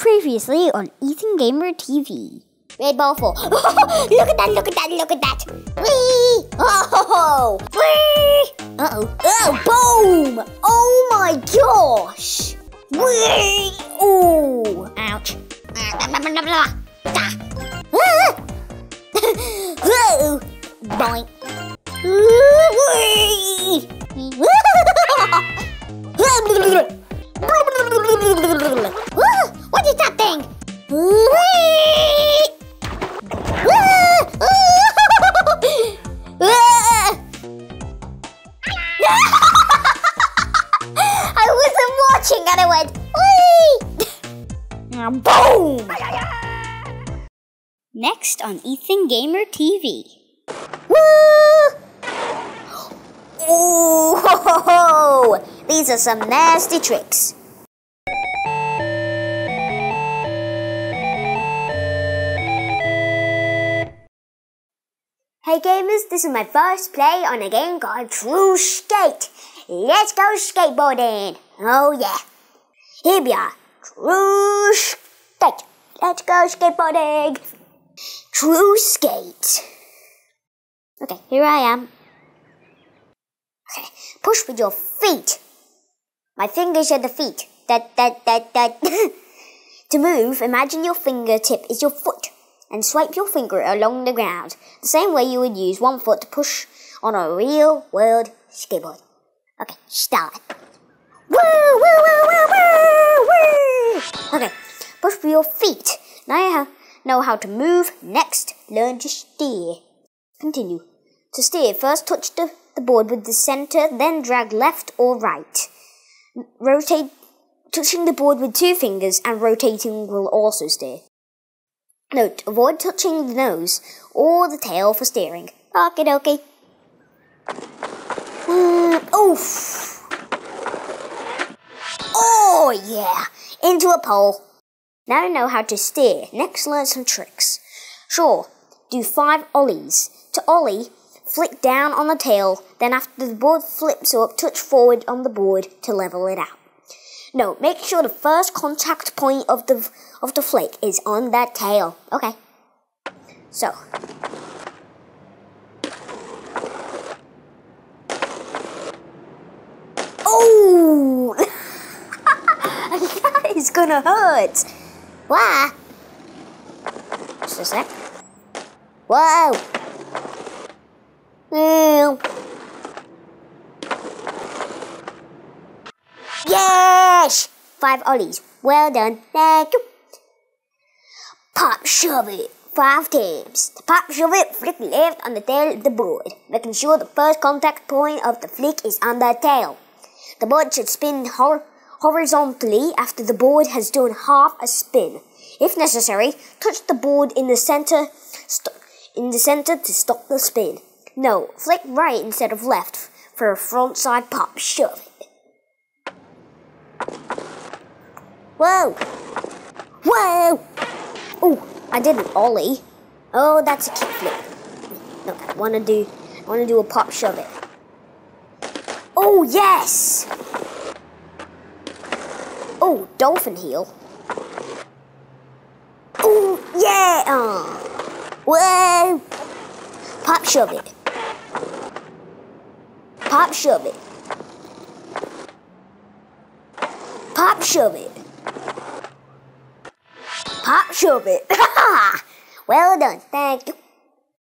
Previously on Ethan Gamer TV. Red ball four. look at that, look at that, look at that. Whee! Oh! Whee! Uh-oh. Oh, boom! Oh my gosh! Whee! Ooh! Ouch. Whoa! Boink. Whee! I wasn't watching and I went, Whee! Boom! Next on Ethan Gamer TV. Woo! Ooh, these are some nasty tricks. Hey gamers, this is my first play on a game called True Skate. Let's go skateboarding. Oh yeah. Here we are. True Skate. Let's go skateboarding. True Skate. Okay, here I am. Okay, push with your feet. My fingers are the feet. That, that, that, that. to move, imagine your fingertip is your foot and swipe your finger along the ground, the same way you would use one foot to push on a real world skateboard. Okay, start. Woo, woo, woo, woo, woo, woo. Okay, push with your feet. Now you know how to move. Next, learn to steer. Continue. To steer, first touch the, the board with the center, then drag left or right. Rotate, touching the board with two fingers and rotating will also steer. Note, avoid touching the nose or the tail for steering. Okie dokie. Mm, oof. Oh yeah, into a pole. Now you know how to steer. Next, learn some tricks. Sure, do five ollies. To ollie, flick down on the tail, then after the board flips up, touch forward on the board to level it out. No, make sure the first contact point of the of the flake is on that tail. Okay. So. Oh! that is gonna hurt. Why? Just a sec. Whoa! Ew. Yes! Five ollies. Well done. Thank you. Pop shove it. Five times. To pop shove it, flick left on the tail of the board, making sure the first contact point of the flick is on the tail. The board should spin hor horizontally after the board has done half a spin. If necessary, touch the board in the center in the center to stop the spin. No, flick right instead of left for a front side pop shove Whoa! Whoa! Oh, I did an ollie. Oh, that's a kickflip. No, I wanna do I wanna do a pop shove it. Oh yes! Oh, dolphin heel. Oh yeah! Uh. Whoa! Pop shove it. Pop shove it. Pop shove it. Shove it. well done. Thank you.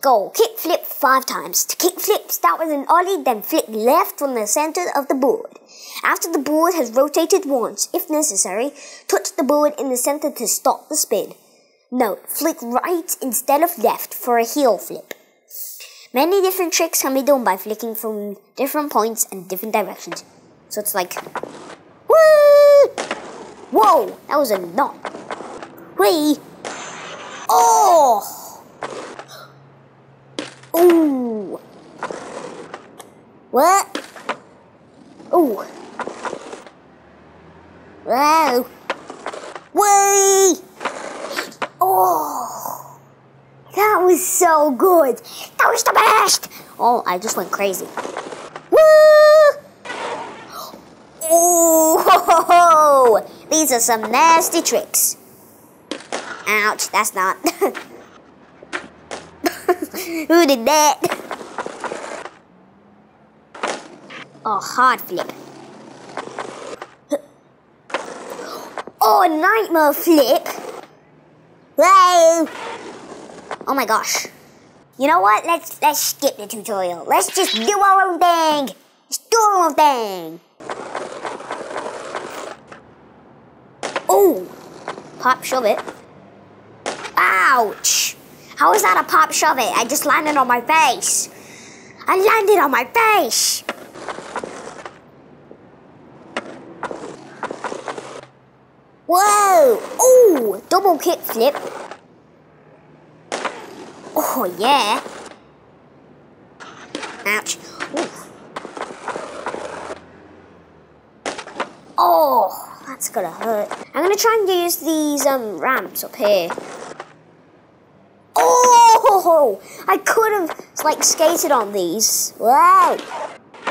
Go kick flip five times. To kick flip, start with an ollie, then flick left from the center of the board. After the board has rotated once, if necessary, touch the board in the center to stop the spin. Note, flick right instead of left for a heel flip. Many different tricks can be done by flicking from different points and different directions. So it's like, woo! Whoa, that was a knot. Whee! Oh! Ooh! What? Ooh! Wow! Whee! Oh! That was so good! That was the best! Oh, I just went crazy. Woo! Oh! These are some nasty tricks. Ouch, that's not. Who did that? Oh, hard flip. Oh, nightmare flip. Whoa. Oh my gosh. You know what? Let's let's skip the tutorial. Let's just do our own thing. Let's do our own thing. Oh, pop shove it. Ouch! How is that a pop shove it? I just landed on my face. I landed on my face. Whoa! Oh, double kick flip. Oh yeah. Ouch. Ooh. Oh, that's gonna hurt. I'm gonna try and use these um ramps up here. Oh, I could have like skated on these. Wow.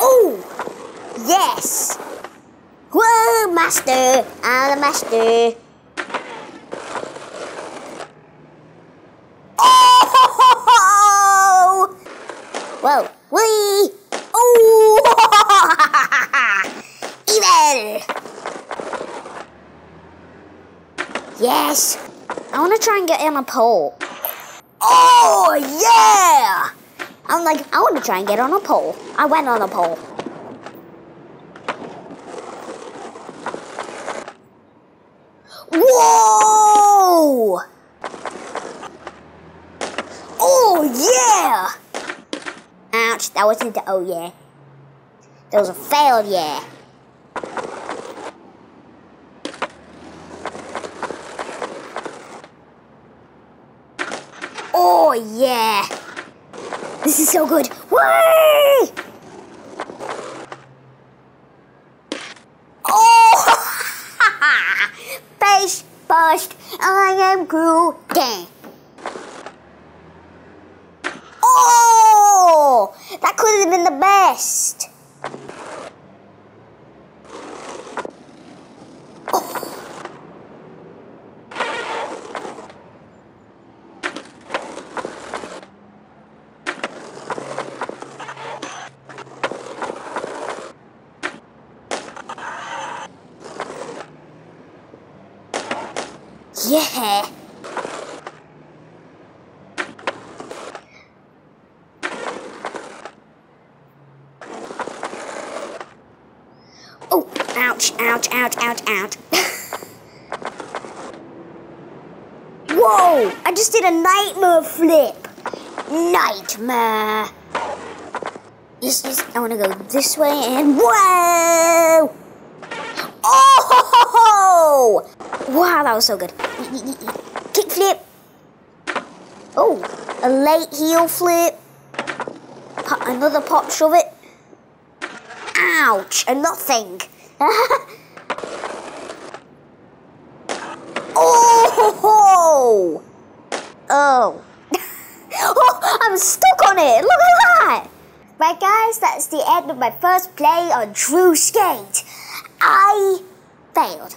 Oh, yes. Whoa, master! I'm the master. Oh! Whoa, wee! Oh! Evil! Yes! I want to try and get on a pole. Oh, yeah! I'm like, I want to try and get on a pole. I went on a pole. Whoa! Oh yeah! Ouch, that wasn't the oh yeah. That was a failed yeah. Oh yeah! This is so good. Whee! Oh! Face first, I am Groot. Oh! That could have been the best. Yeah. Oh, ouch, ouch, ouch, ouch, ouch. Whoa, I just did a nightmare flip. Nightmare. Yes, yes, I want to go this way and whoa! Oh! Wow, that was so good. Kick flip. Oh, a late heel flip. Another pop shove it. Ouch, and nothing. oh! Oh. oh, I'm stuck on it. Look at that. Right, guys, that's the end of my first play on True Skate. I failed.